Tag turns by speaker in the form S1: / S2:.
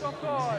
S1: Go, go!